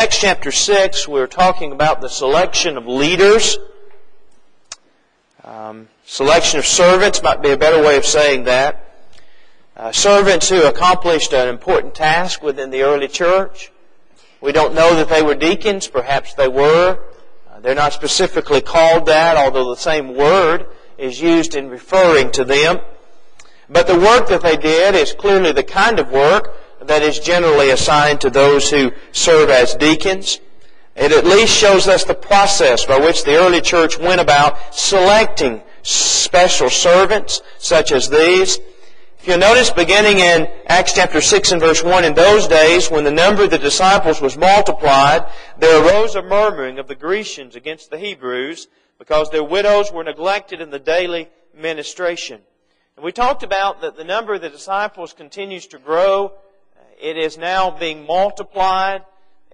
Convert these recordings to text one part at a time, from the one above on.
Acts chapter 6, we're talking about the selection of leaders. Um, selection of servants might be a better way of saying that. Uh, servants who accomplished an important task within the early church. We don't know that they were deacons. Perhaps they were. Uh, they're not specifically called that, although the same word is used in referring to them. But the work that they did is clearly the kind of work that is generally assigned to those who serve as deacons. It at least shows us the process by which the early church went about selecting special servants such as these. If you notice, beginning in Acts chapter 6 and verse 1, in those days, when the number of the disciples was multiplied, there arose a murmuring of the Grecians against the Hebrews, because their widows were neglected in the daily ministration. And we talked about that the number of the disciples continues to grow it is now being multiplied.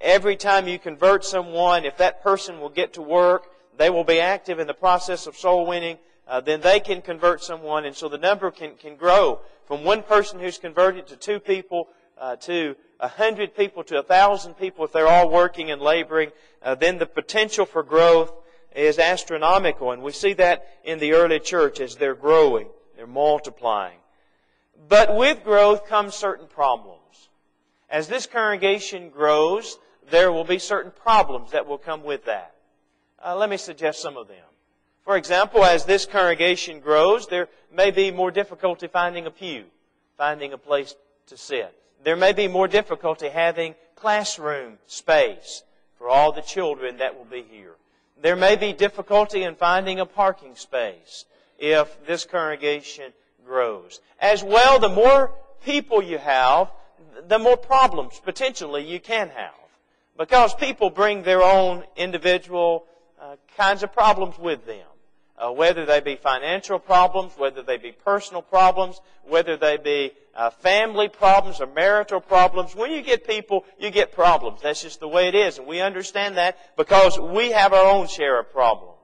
Every time you convert someone, if that person will get to work, they will be active in the process of soul winning, uh, then they can convert someone. And so the number can, can grow from one person who's converted to two people uh, to a hundred people to a thousand people if they're all working and laboring. Uh, then the potential for growth is astronomical. And we see that in the early church as they're growing, they're multiplying. But with growth comes certain problems. As this congregation grows, there will be certain problems that will come with that. Uh, let me suggest some of them. For example, as this congregation grows, there may be more difficulty finding a pew, finding a place to sit. There may be more difficulty having classroom space for all the children that will be here. There may be difficulty in finding a parking space if this congregation grows. As well, the more people you have, the more problems potentially you can have. Because people bring their own individual uh, kinds of problems with them. Uh, whether they be financial problems, whether they be personal problems, whether they be uh, family problems or marital problems. When you get people, you get problems. That's just the way it is. And we understand that because we have our own share of problems.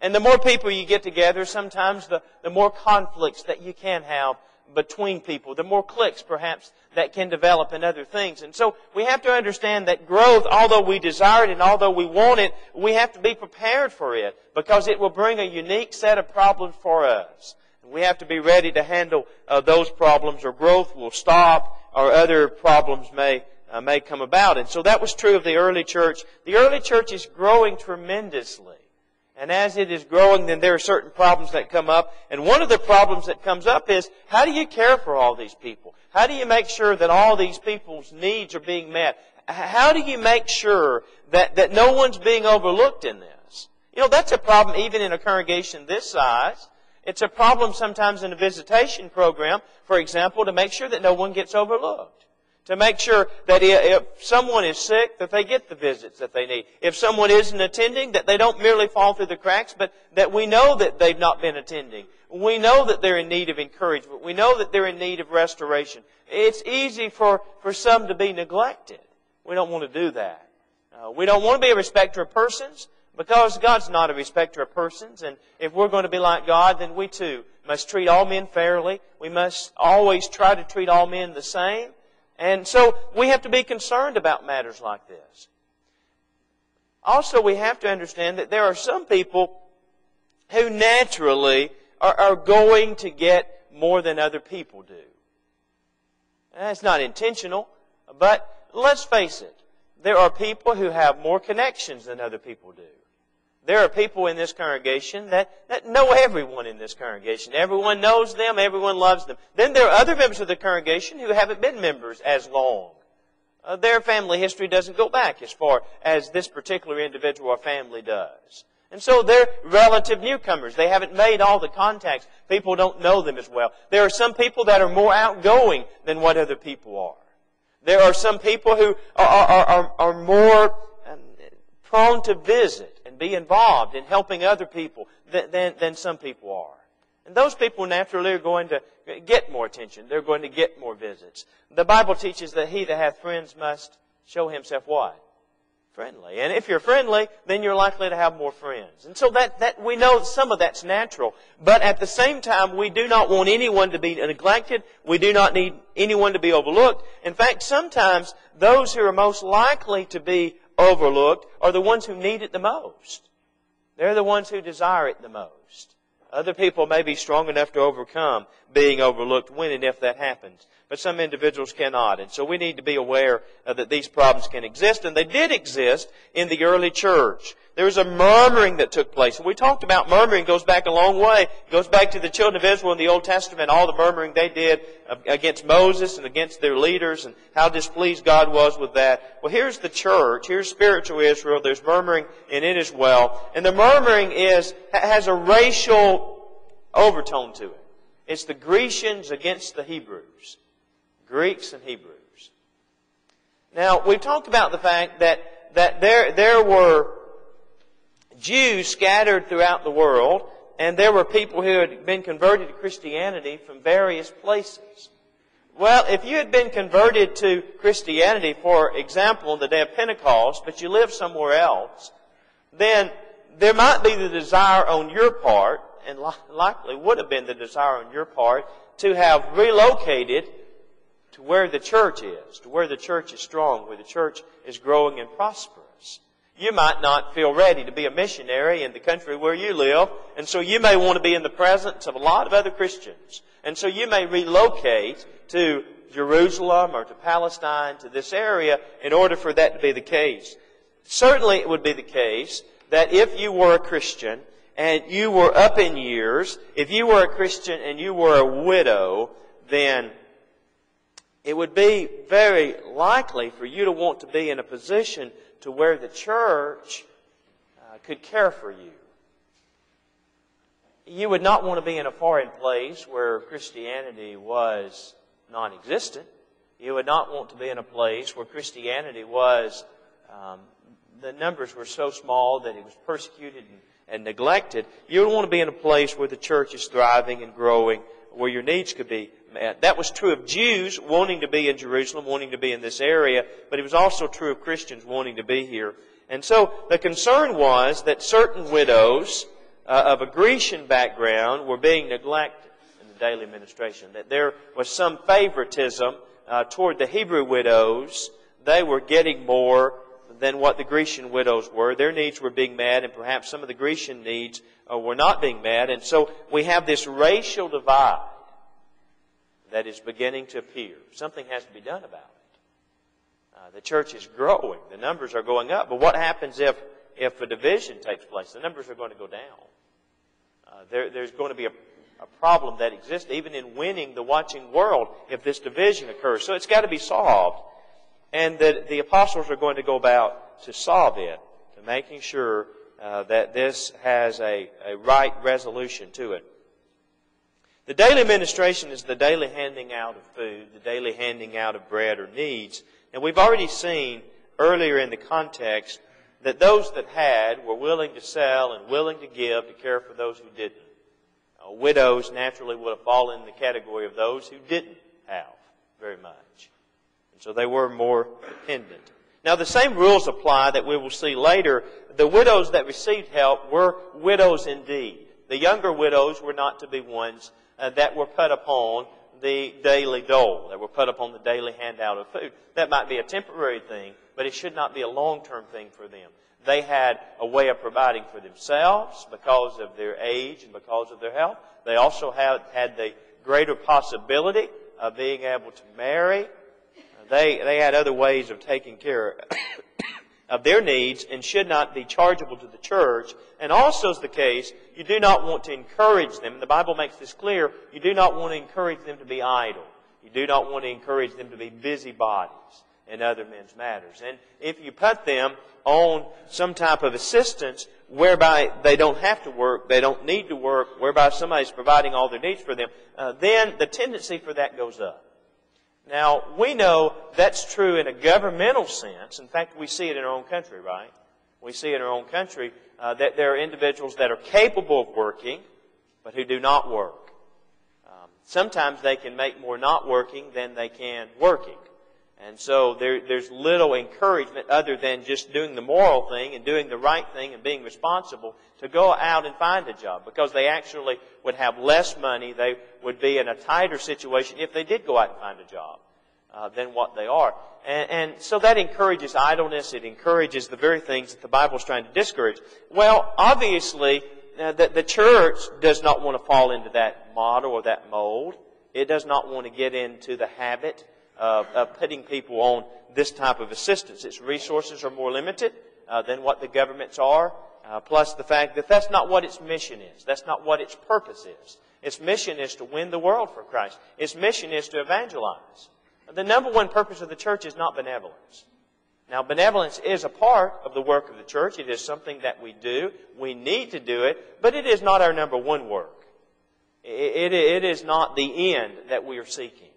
And the more people you get together, sometimes the, the more conflicts that you can have between people, the more cliques perhaps that can develop in other things. And so we have to understand that growth, although we desire it and although we want it, we have to be prepared for it because it will bring a unique set of problems for us. And we have to be ready to handle uh, those problems or growth will stop or other problems may uh, may come about. And so that was true of the early church. The early church is growing tremendously. And as it is growing, then there are certain problems that come up. And one of the problems that comes up is, how do you care for all these people? How do you make sure that all these people's needs are being met? How do you make sure that, that no one's being overlooked in this? You know, that's a problem even in a congregation this size. It's a problem sometimes in a visitation program, for example, to make sure that no one gets overlooked to make sure that if someone is sick, that they get the visits that they need. If someone isn't attending, that they don't merely fall through the cracks, but that we know that they've not been attending. We know that they're in need of encouragement. We know that they're in need of restoration. It's easy for, for some to be neglected. We don't want to do that. Uh, we don't want to be a respecter of persons because God's not a respecter of persons. And if we're going to be like God, then we too must treat all men fairly. We must always try to treat all men the same. And so we have to be concerned about matters like this. Also, we have to understand that there are some people who naturally are, are going to get more than other people do. That's not intentional, but let's face it. There are people who have more connections than other people do. There are people in this congregation that, that know everyone in this congregation. Everyone knows them, everyone loves them. Then there are other members of the congregation who haven't been members as long. Uh, their family history doesn't go back as far as this particular individual or family does. And so they're relative newcomers. They haven't made all the contacts. People don't know them as well. There are some people that are more outgoing than what other people are. There are some people who are, are, are, are more um, prone to visit and be involved in helping other people than, than, than some people are. And those people naturally are going to get more attention. They're going to get more visits. The Bible teaches that he that hath friends must show himself what? friendly. And if you're friendly, then you're likely to have more friends. And so that, that, we know some of that's natural. But at the same time, we do not want anyone to be neglected. We do not need anyone to be overlooked. In fact, sometimes those who are most likely to be overlooked are the ones who need it the most. They're the ones who desire it the most. Other people may be strong enough to overcome being overlooked when and if that happens but some individuals cannot. And so we need to be aware uh, that these problems can exist, and they did exist in the early church. There was a murmuring that took place. We talked about murmuring goes back a long way. It goes back to the children of Israel in the Old Testament, all the murmuring they did against Moses and against their leaders and how displeased God was with that. Well, here's the church. Here's spiritual Israel. There's murmuring in it as well. And the murmuring is, has a racial overtone to it. It's the Grecians against the Hebrews. Greeks and Hebrews. Now, we've talked about the fact that, that there, there were Jews scattered throughout the world, and there were people who had been converted to Christianity from various places. Well, if you had been converted to Christianity, for example, on the day of Pentecost, but you live somewhere else, then there might be the desire on your part, and likely would have been the desire on your part, to have relocated to where the church is, to where the church is strong, where the church is growing and prosperous. You might not feel ready to be a missionary in the country where you live, and so you may want to be in the presence of a lot of other Christians. And so you may relocate to Jerusalem or to Palestine, to this area, in order for that to be the case. Certainly it would be the case that if you were a Christian and you were up in years, if you were a Christian and you were a widow, then it would be very likely for you to want to be in a position to where the church uh, could care for you. You would not want to be in a foreign place where Christianity was non-existent. You would not want to be in a place where Christianity was, um, the numbers were so small that it was persecuted and, and neglected. You would want to be in a place where the church is thriving and growing, where your needs could be met. that was true of Jews wanting to be in Jerusalem, wanting to be in this area, but it was also true of Christians wanting to be here. And so the concern was that certain widows uh, of a Grecian background were being neglected in the daily ministration, that there was some favoritism uh, toward the Hebrew widows. They were getting more than what the Grecian widows were. Their needs were being met, and perhaps some of the Grecian needs uh, were not being met. And so we have this racial divide that is beginning to appear. Something has to be done about it. Uh, the church is growing. The numbers are going up. But what happens if, if a division takes place? The numbers are going to go down. Uh, there, there's going to be a, a problem that exists even in winning the watching world if this division occurs. So it's got to be solved. And the, the apostles are going to go about to solve it, to making sure uh, that this has a, a right resolution to it. The daily administration is the daily handing out of food, the daily handing out of bread or needs. And we've already seen earlier in the context that those that had were willing to sell and willing to give to care for those who didn't. Uh, widows naturally would have fallen in the category of those who didn't have very much. So they were more dependent. Now the same rules apply that we will see later. The widows that received help were widows indeed. The younger widows were not to be ones uh, that were put upon the daily dole, that were put upon the daily handout of food. That might be a temporary thing, but it should not be a long-term thing for them. They had a way of providing for themselves because of their age and because of their health. They also had, had the greater possibility of being able to marry. They, they had other ways of taking care of their needs and should not be chargeable to the church. And also is the case, you do not want to encourage them. The Bible makes this clear. You do not want to encourage them to be idle. You do not want to encourage them to be busybodies in other men's matters. And if you put them on some type of assistance whereby they don't have to work, they don't need to work, whereby somebody's providing all their needs for them, uh, then the tendency for that goes up. Now, we know that's true in a governmental sense. In fact, we see it in our own country, right? We see in our own country uh, that there are individuals that are capable of working, but who do not work. Um, sometimes they can make more not working than they can working. And so there, there's little encouragement other than just doing the moral thing and doing the right thing and being responsible to go out and find a job because they actually would have less money. They would be in a tighter situation if they did go out and find a job uh, than what they are. And, and so that encourages idleness. It encourages the very things that the Bible is trying to discourage. Well, obviously, uh, the, the church does not want to fall into that model or that mold. It does not want to get into the habit of, of putting people on this type of assistance. Its resources are more limited uh, than what the governments are. Uh, plus the fact that that's not what its mission is. That's not what its purpose is. Its mission is to win the world for Christ. Its mission is to evangelize. The number one purpose of the church is not benevolence. Now, benevolence is a part of the work of the church. It is something that we do. We need to do it, but it is not our number one work. It, it, it is not the end that we are seeking.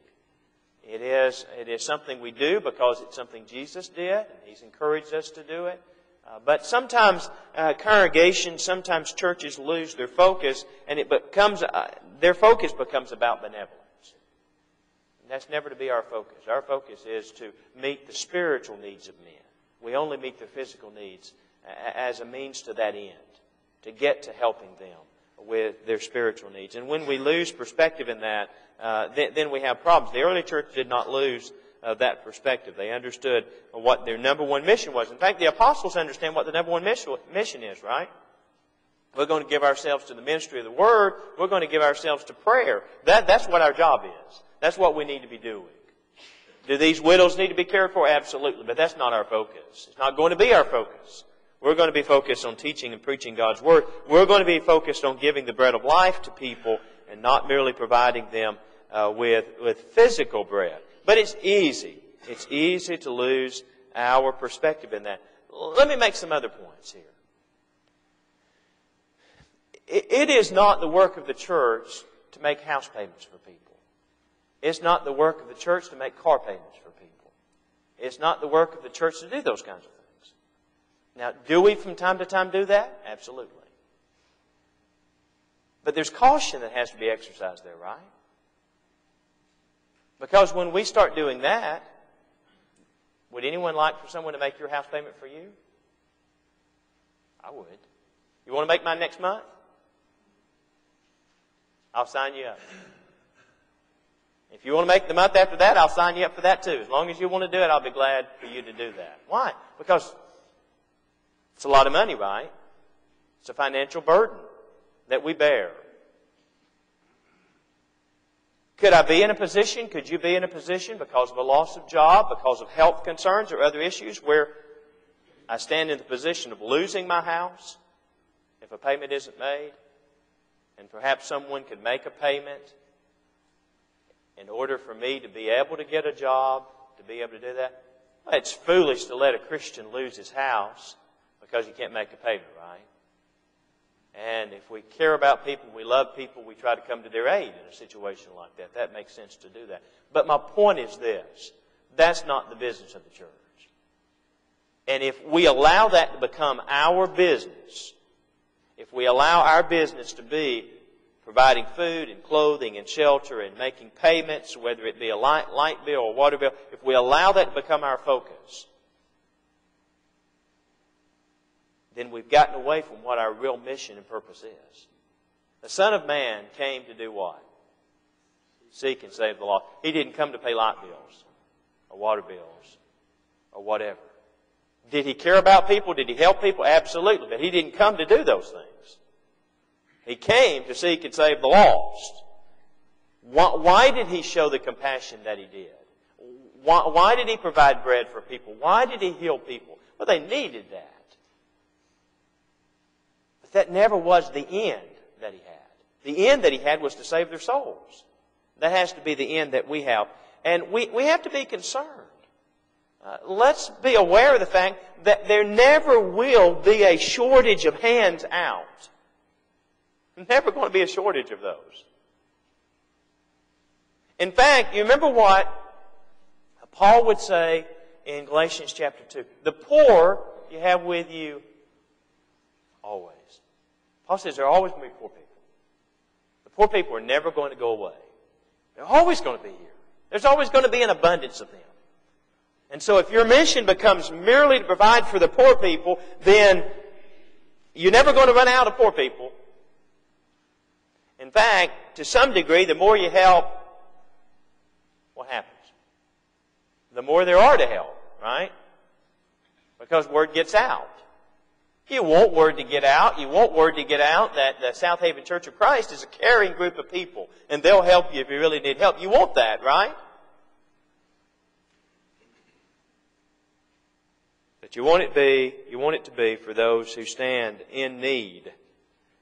It is, it is something we do because it's something Jesus did, and He's encouraged us to do it. Uh, but sometimes uh, congregations, sometimes churches lose their focus, and it becomes uh, their focus becomes about benevolence. And that's never to be our focus. Our focus is to meet the spiritual needs of men. We only meet their physical needs as a means to that end, to get to helping them with their spiritual needs. And when we lose perspective in that, uh, then, we have problems. The early church did not lose uh, that perspective. They understood what their number one mission was. In fact, the apostles understand what the number one mission is, right? We're going to give ourselves to the ministry of the Word. We're going to give ourselves to prayer. That, that's what our job is. That's what we need to be doing. Do these widows need to be cared for? Absolutely. But that's not our focus. It's not going to be our focus. We're going to be focused on teaching and preaching God's Word. We're going to be focused on giving the bread of life to people and not merely providing them uh, with, with physical bread. But it's easy. It's easy to lose our perspective in that. Let me make some other points here. It is not the work of the church to make house payments for people. It's not the work of the church to make car payments for people. It's not the work of the church to do those kinds of things. Now, do we from time to time do that? Absolutely. But there's caution that has to be exercised there, right? Because when we start doing that, would anyone like for someone to make your house payment for you? I would. You want to make mine next month? I'll sign you up. If you want to make the month after that, I'll sign you up for that too. As long as you want to do it, I'll be glad for you to do that. Why? Because it's a lot of money, right? It's a financial burden that we bear. Could I be in a position, could you be in a position because of a loss of job, because of health concerns or other issues where I stand in the position of losing my house if a payment isn't made? And perhaps someone could make a payment in order for me to be able to get a job, to be able to do that. It's foolish to let a Christian lose his house because you can't make a payment, right? And if we care about people, we love people, we try to come to their aid in a situation like that. That makes sense to do that. But my point is this. That's not the business of the church. And if we allow that to become our business, if we allow our business to be providing food and clothing and shelter and making payments, whether it be a light, light bill or water bill, if we allow that to become our focus, then we've gotten away from what our real mission and purpose is. The Son of Man came to do what? Seek and save the lost. He didn't come to pay light bills or water bills or whatever. Did he care about people? Did he help people? Absolutely. But he didn't come to do those things. He came to seek and save the lost. Why, did he show the compassion that he did? Why, why did he provide bread for people? Why did he heal people? Well, they needed that. But that never was the end that he had. The end that he had was to save their souls. That has to be the end that we have. And we, we have to be concerned. Uh, let's be aware of the fact that there never will be a shortage of hands out. Never going to be a shortage of those. In fact, you remember what Paul would say in Galatians chapter 2. The poor you have with you always. Paul says there are always going to be poor people. The poor people are never going to go away. They're always going to be here. There's always going to be an abundance of them. And so if your mission becomes merely to provide for the poor people, then you're never going to run out of poor people. In fact, to some degree, the more you help, what happens? The more there are to help, right? Because word gets out. You want word to get out. You want word to get out that the Southaven Church of Christ is a caring group of people, and they'll help you if you really need help. You want that, right? But you want it be, you want it to be for those who stand in need.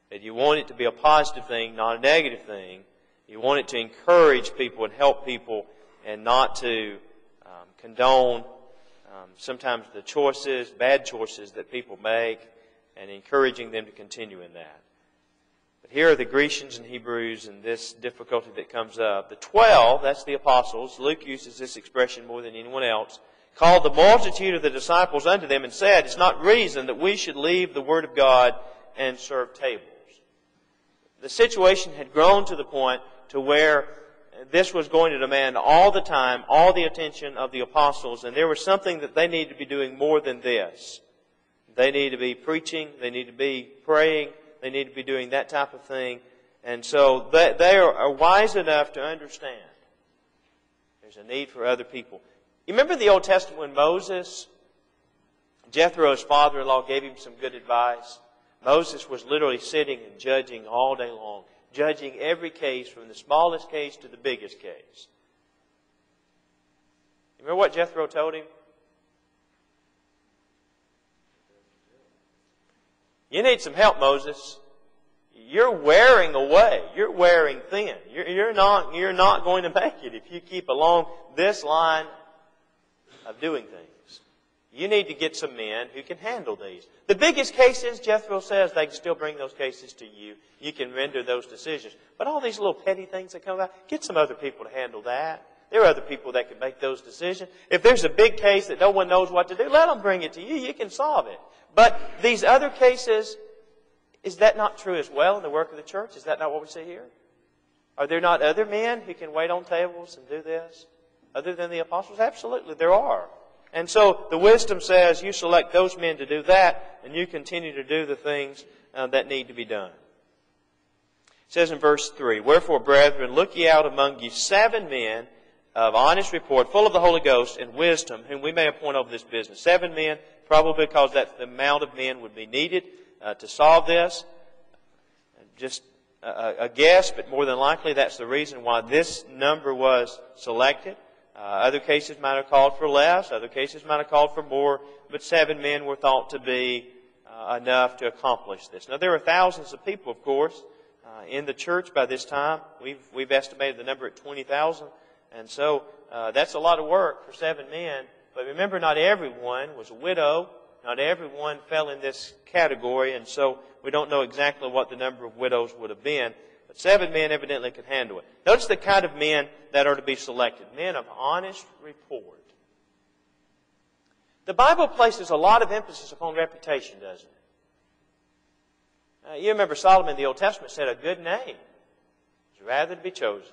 That you want it to be a positive thing, not a negative thing. You want it to encourage people and help people and not to um, condone um, sometimes the choices, bad choices that people make and encouraging them to continue in that. But here are the Grecians and Hebrews and this difficulty that comes up. The twelve, that's the apostles, Luke uses this expression more than anyone else, called the multitude of the disciples unto them and said, It's not reason that we should leave the Word of God and serve tables. The situation had grown to the point to where this was going to demand all the time, all the attention of the apostles, and there was something that they needed to be doing more than this. They need to be preaching, they need to be praying, they need to be doing that type of thing. And so they, are wise enough to understand there's a need for other people. You remember the Old Testament when Moses, Jethro's father in law, gave him some good advice? Moses was literally sitting and judging all day long, judging every case from the smallest case to the biggest case. You remember what Jethro told him? You need some help, Moses. You're wearing away. You're wearing thin. You're, you're, not, you're not going to make it if you keep along this line of doing things. You need to get some men who can handle these. The biggest cases, Jethro says, they can still bring those cases to you. You can render those decisions. But all these little petty things that come about, get some other people to handle that. There are other people that can make those decisions. If there's a big case that no one knows what to do, let them bring it to you. You can solve it. But these other cases, is that not true as well in the work of the church? Is that not what we see here? Are there not other men who can wait on tables and do this? other than the apostles? Absolutely, there are. And so the wisdom says you select those men to do that, and you continue to do the things uh, that need to be done. It says in verse 3, Wherefore, brethren, look ye out among you seven men of honest report, full of the Holy Ghost and wisdom, whom we may appoint over this business. Seven men, probably because that's the amount of men would be needed uh, to solve this. Just a, a guess, but more than likely that's the reason why this number was selected. Uh, other cases might have called for less. Other cases might have called for more. But seven men were thought to be uh, enough to accomplish this. Now, there are thousands of people, of course, uh, in the church by this time. We've, we've estimated the number at 20,000. And so uh, that's a lot of work for seven men. But remember, not everyone was a widow. Not everyone fell in this category. And so we don't know exactly what the number of widows would have been. But Seven men evidently could handle it. Notice the kind of men that are to be selected. Men of honest report. The Bible places a lot of emphasis upon reputation, doesn't it? Uh, you remember Solomon in the Old Testament said a good name is rather to be chosen.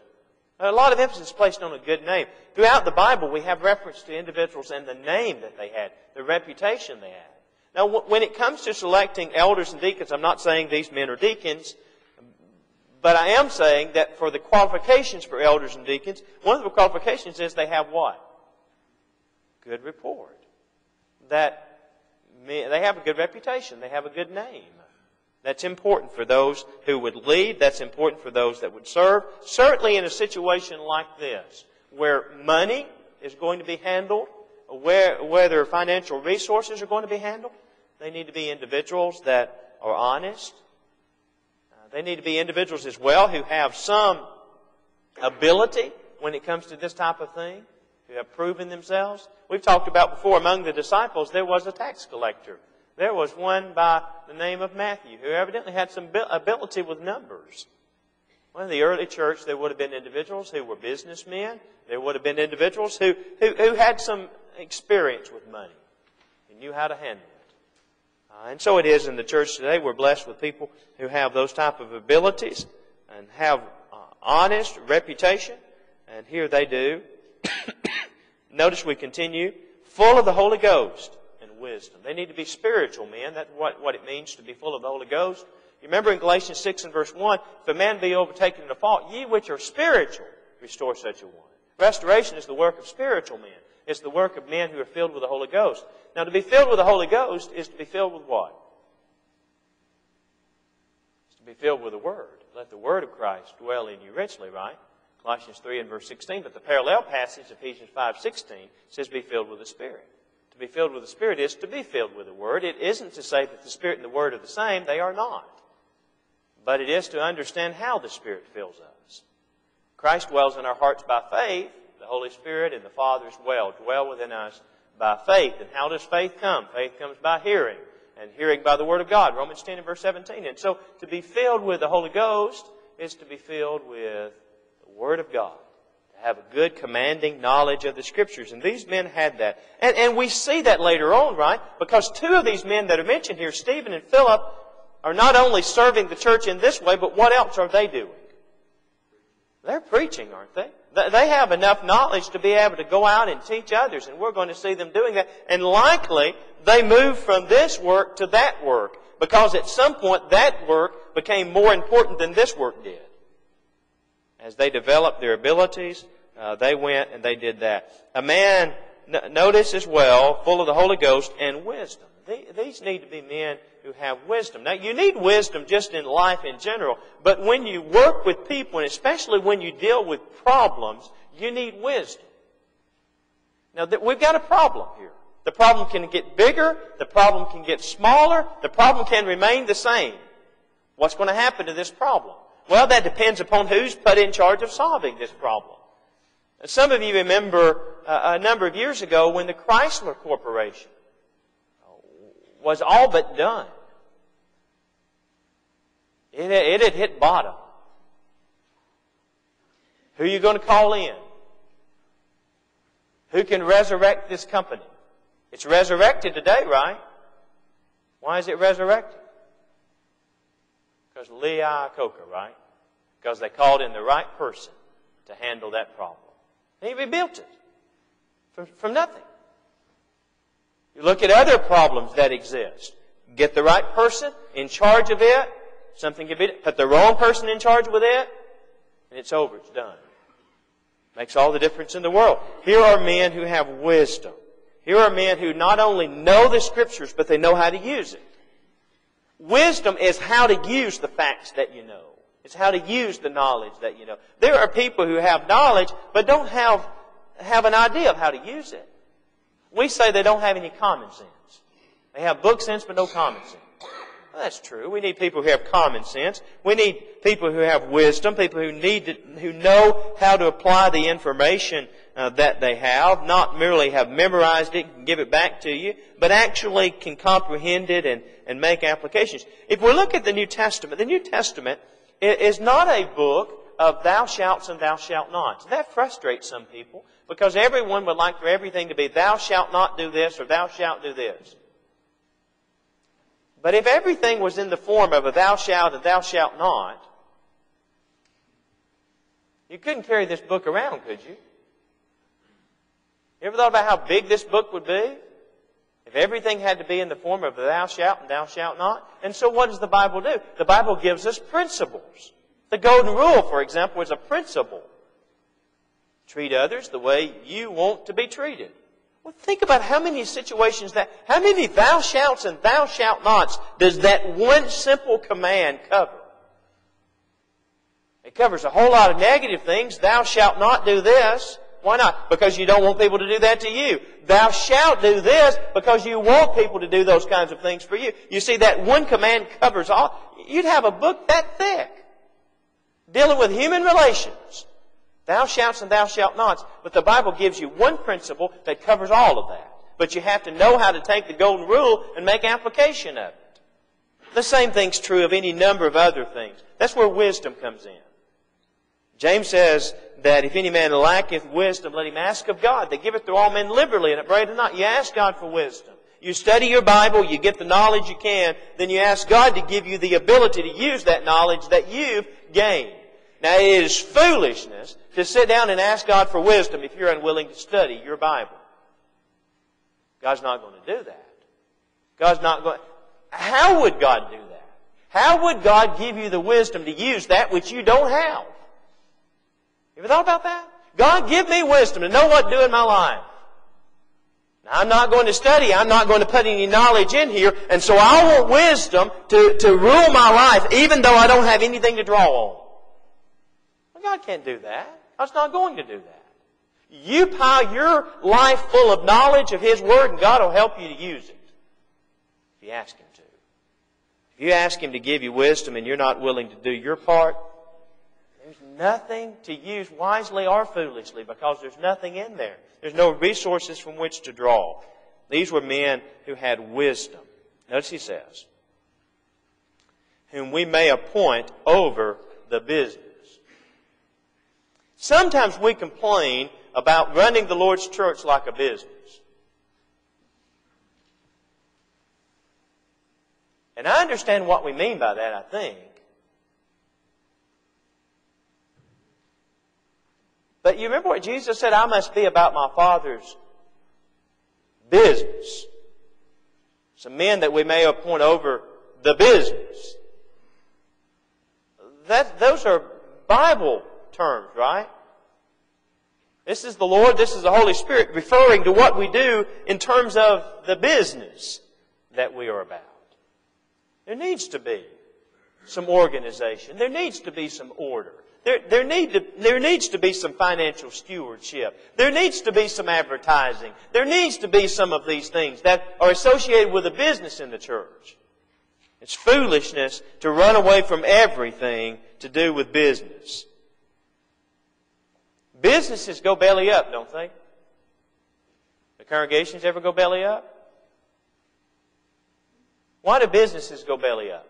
A lot of emphasis is placed on a good name. Throughout the Bible, we have reference to individuals and the name that they had, the reputation they had. Now, when it comes to selecting elders and deacons, I'm not saying these men are deacons, but I am saying that for the qualifications for elders and deacons, one of the qualifications is they have what? Good report. That they have a good reputation. They have a good name. That's important for those who would lead. That's important for those that would serve. Certainly in a situation like this, where money is going to be handled, where, whether financial resources are going to be handled, they need to be individuals that are honest, uh, they need to be individuals as well who have some ability when it comes to this type of thing, who have proven themselves. We've talked about before among the disciples, there was a tax collector. There was one by the name of Matthew who evidently had some ability with numbers. Well, in the early church, there would have been individuals who were businessmen. There would have been individuals who, who, who had some experience with money and knew how to handle it. Uh, and so it is in the church today. We're blessed with people who have those type of abilities and have uh, honest reputation. And here they do. Notice we continue. full of the Holy Ghost wisdom. They need to be spiritual men. That's what, what it means to be full of the Holy Ghost. You remember in Galatians 6 and verse 1, if a man be overtaken in a fault, ye which are spiritual, restore such a one. Restoration is the work of spiritual men. It's the work of men who are filled with the Holy Ghost. Now, to be filled with the Holy Ghost is to be filled with what? It's to be filled with the Word. Let the Word of Christ dwell in you richly, right? Colossians 3 and verse 16. But the parallel passage, Ephesians 5, 16, says be filled with the Spirit. To be filled with the Spirit is to be filled with the Word. It isn't to say that the Spirit and the Word are the same. They are not. But it is to understand how the Spirit fills us. Christ dwells in our hearts by faith. The Holy Spirit and the Father's well dwell within us by faith. And how does faith come? Faith comes by hearing, and hearing by the Word of God. Romans 10 and verse 17. And so to be filled with the Holy Ghost is to be filled with the Word of God. Have a good commanding knowledge of the Scriptures. And these men had that. And, and we see that later on, right? Because two of these men that are mentioned here, Stephen and Philip, are not only serving the church in this way, but what else are they doing? They're preaching, aren't they? They have enough knowledge to be able to go out and teach others, and we're going to see them doing that. And likely, they move from this work to that work, because at some point that work became more important than this work did. As they developed their abilities, uh, they went and they did that. A man, n- notice as well, full of the Holy Ghost and wisdom. These need to be men who have wisdom. Now, you need wisdom just in life in general, but when you work with people, and especially when you deal with problems, you need wisdom. Now, we've got a problem here. The problem can get bigger, the problem can get smaller, the problem can remain the same. What's going to happen to this problem? Well, that depends upon who's put in charge of solving this problem. Some of you remember uh, a number of years ago when the Chrysler Corporation was all but done. It, it had hit bottom. Who are you going to call in? Who can resurrect this company? It's resurrected today, right? Why is it resurrected? Because Lee Iacocca, right? Because they called in the right person to handle that problem. And he rebuilt it from, from nothing. You look at other problems that exist. Get the right person in charge of it. Something can be, put the wrong person in charge with it, and it's over. It's done. Makes all the difference in the world. Here are men who have wisdom. Here are men who not only know the scriptures, but they know how to use it. Wisdom is how to use the facts that you know. It's how to use the knowledge that you know. There are people who have knowledge, but don't have, have an idea of how to use it. We say they don't have any common sense. They have book sense but no common sense. Well, that's true. We need people who have common sense. We need people who have wisdom, people who need to, who know how to apply the information uh, that they have, not merely have memorized it and give it back to you, but actually can comprehend it and, and make applications. If we look at the New Testament, the New Testament is not a book of thou shalt and thou shalt not. That frustrates some people because everyone would like for everything to be thou shalt not do this or thou shalt do this. But if everything was in the form of a thou shalt and thou shalt not, you couldn't carry this book around, could you? You ever thought about how big this book would be? If everything had to be in the form of thou shalt and thou shalt not. And so what does the Bible do? The Bible gives us principles. The golden rule, for example, is a principle. Treat others the way you want to be treated. Well, think about how many situations that, how many thou shalt and thou shalt nots does that one simple command cover? It covers a whole lot of negative things. Thou shalt not do this. Why not? Because you don't want people to do that to you. Thou shalt do this because you want people to do those kinds of things for you. You see, that one command covers all. You'd have a book that thick dealing with human relations. Thou shalt and thou shalt not. But the Bible gives you one principle that covers all of that. But you have to know how to take the golden rule and make application of it. The same thing's true of any number of other things. That's where wisdom comes in. James says that if any man lacketh wisdom, let him ask of God. They give it to all men liberally and upbraideth not. You ask God for wisdom. You study your Bible, you get the knowledge you can, then you ask God to give you the ability to use that knowledge that you've gained. Now it is foolishness to sit down and ask God for wisdom if you're unwilling to study your Bible. God's not going to do that. God's not going. How would God do that? How would God give you the wisdom to use that which you don't have? Have you thought about that? God, give me wisdom to know what to do in my life. Now, I'm not going to study. I'm not going to put any knowledge in here. And so I want wisdom to, to rule my life even though I don't have anything to draw on. Well, God can't do that. God's not going to do that. You pile your life full of knowledge of His Word and God will help you to use it. If you ask Him to. If you ask Him to give you wisdom and you're not willing to do your part, nothing to use wisely or foolishly because there's nothing in there. There's no resources from which to draw. These were men who had wisdom. Notice he says, whom we may appoint over the business. Sometimes we complain about running the Lord's church like a business. And I understand what we mean by that, I think. But you remember what Jesus said? I must be about my Father's business. Some men that we may appoint over the business. That, those are Bible terms, right? This is the Lord, this is the Holy Spirit referring to what we do in terms of the business that we are about. There needs to be some organization. There needs to be some order. There, there, need to, there needs to be some financial stewardship. There needs to be some advertising. There needs to be some of these things that are associated with a business in the church. It's foolishness to run away from everything to do with business. Businesses go belly up, don't they? The congregations ever go belly up? Why do businesses go belly up?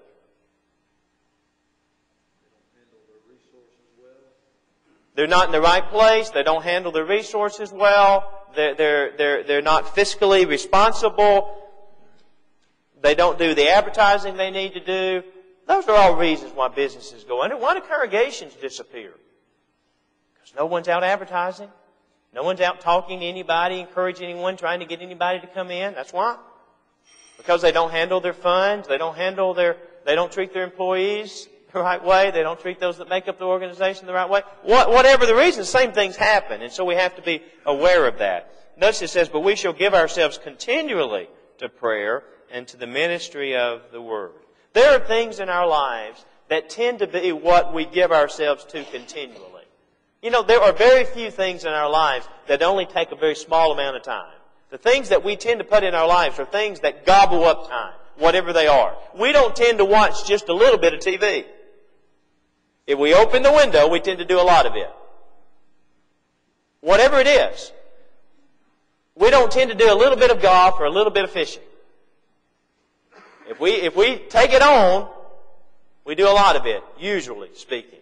They're not in the right place. They don't handle their resources well. They're, they're, they're, they're not fiscally responsible. They don't do the advertising they need to do. Those are all reasons why businesses go under. Why do congregations disappear? Because no one's out advertising. No one's out talking to anybody, encouraging anyone, trying to get anybody to come in. That's why. Because they don't handle their funds. They don't handle their, they don't treat their employees the right way. They don't treat those that make up the organization the right way. What, whatever the reason, same things happen. And so we have to be aware of that. Notice it says, but we shall give ourselves continually to prayer and to the ministry of the Word. There are things in our lives that tend to be what we give ourselves to continually. You know, there are very few things in our lives that only take a very small amount of time. The things that we tend to put in our lives are things that gobble up time, whatever they are. We don't tend to watch just a little bit of TV. If we open the window, we tend to do a lot of it. Whatever it is. We don't tend to do a little bit of golf or a little bit of fishing. If we, if we take it on, we do a lot of it, usually speaking.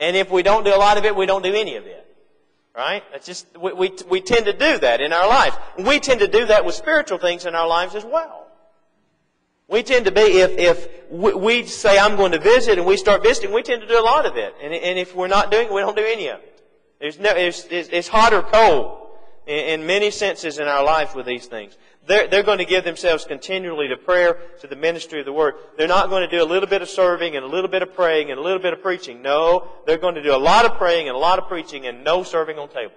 And if we don't do a lot of it, we don't do any of it. Right? That's just, we, we, we tend to do that in our lives. We tend to do that with spiritual things in our lives as well. We tend to be, if, if we say, I'm going to visit, and we start visiting, we tend to do a lot of it. And, and if we're not doing it, we don't do any of it. There's no, it's, it's hot or cold in, in many senses in our life with these things. They're, they're going to give themselves continually to prayer, to the ministry of the Word. They're not going to do a little bit of serving and a little bit of praying and a little bit of preaching. No, they're going to do a lot of praying and a lot of preaching and no serving on tables.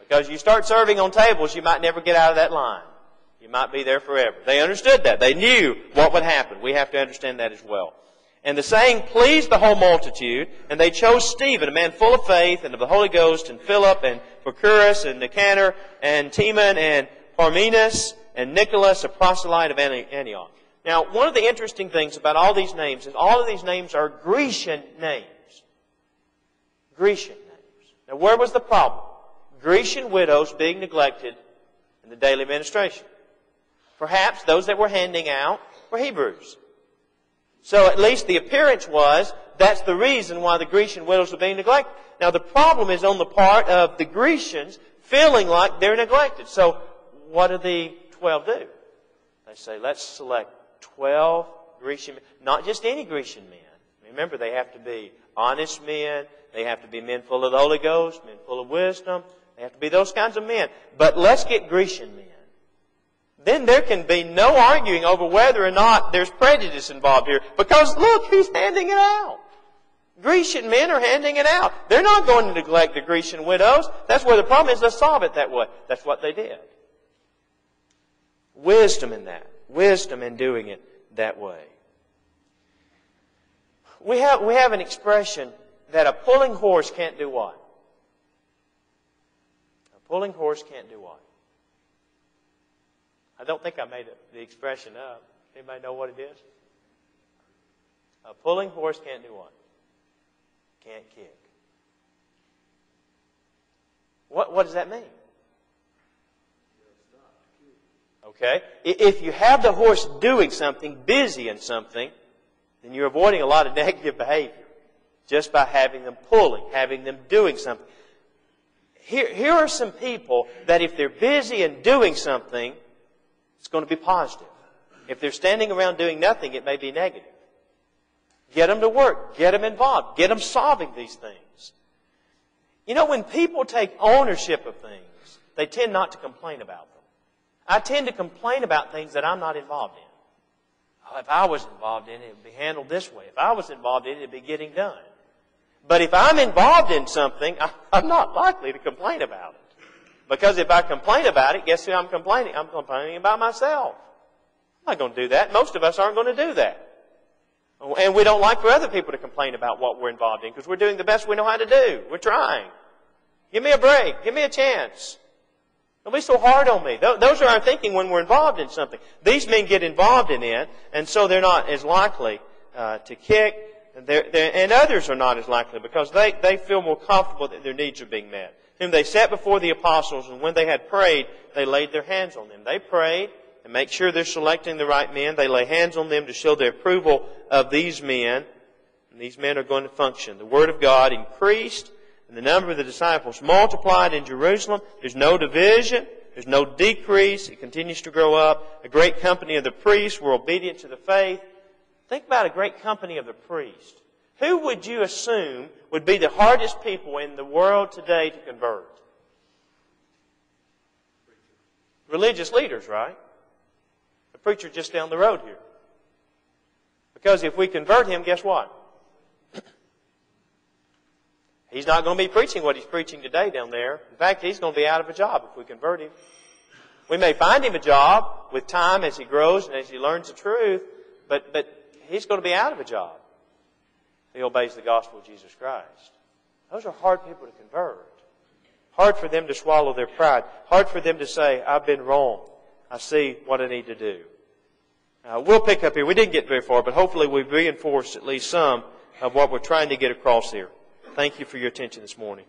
Because you start serving on tables, you might never get out of that line. Might be there forever. They understood that. They knew what would happen. We have to understand that as well. And the saying pleased the whole multitude, and they chose Stephen, a man full of faith and of the Holy Ghost, and Philip, and Prochorus, and Nicanor, and Timon, and Parmenas, and Nicholas, a proselyte of Antioch. Now, one of the interesting things about all these names is all of these names are Grecian names. Grecian names. Now, where was the problem? Grecian widows being neglected in the daily ministration. Perhaps those that were handing out were Hebrews. So at least the appearance was that's the reason why the Grecian widows were being neglected. Now the problem is on the part of the Grecians feeling like they're neglected. So what do the 12 do? They say, let's select 12 Grecian men, not just any Grecian men. Remember, they have to be honest men. They have to be men full of the Holy Ghost, men full of wisdom. They have to be those kinds of men. But let's get Grecian men. Then there can be no arguing over whether or not there's prejudice involved here. Because look, who's handing it out? Grecian men are handing it out. They're not going to neglect the Grecian widows. That's where the problem is. Let's solve it that way. That's what they did. Wisdom in that. Wisdom in doing it that way. We have, we have an expression that a pulling horse can't do what? A pulling horse can't do what? I don't think I made the expression up. Anybody know what it is? A pulling horse can't do what? Can't kick. What, what does that mean? Okay? If you have the horse doing something, busy in something, then you're avoiding a lot of negative behavior just by having them pulling, having them doing something. Here, here are some people that if they're busy and doing something, it's going to be positive. If they're standing around doing nothing, it may be negative. Get them to work. Get them involved. Get them solving these things. You know, when people take ownership of things, they tend not to complain about them. I tend to complain about things that I'm not involved in. Oh, if I was involved in it, it would be handled this way. If I was involved in it, it would be getting done. But if I'm involved in something, I'm not likely to complain about it. Because if I complain about it, guess who I'm complaining? I'm complaining about myself. I'm not going to do that. Most of us aren't going to do that. And we don't like for other people to complain about what we're involved in because we're doing the best we know how to do. We're trying. Give me a break. Give me a chance. Don't be so hard on me. Those are our thinking when we're involved in something. These men get involved in it, and so they're not as likely uh, to kick, they're, they're, and others are not as likely because they, they feel more comfortable that their needs are being met. Whom they set before the apostles, and when they had prayed, they laid their hands on them. They prayed, and make sure they're selecting the right men. They lay hands on them to show their approval of these men. And these men are going to function. The Word of God increased, and the number of the disciples multiplied in Jerusalem. There's no division. There's no decrease. It continues to grow up. A great company of the priests were obedient to the faith. Think about a great company of the priests. Who would you assume would be the hardest people in the world today to convert? Religious leaders, right? The preacher just down the road here. Because if we convert him, guess what? He's not going to be preaching what he's preaching today down there. In fact, he's going to be out of a job if we convert him. We may find him a job with time as he grows and as he learns the truth, but, but he's going to be out of a job. He obeys the gospel of Jesus Christ. Those are hard people to convert. Hard for them to swallow their pride. Hard for them to say, I've been wrong. I see what I need to do. Uh, we'll pick up here. We didn't get very far, but hopefully we've reinforced at least some of what we're trying to get across here. Thank you for your attention this morning.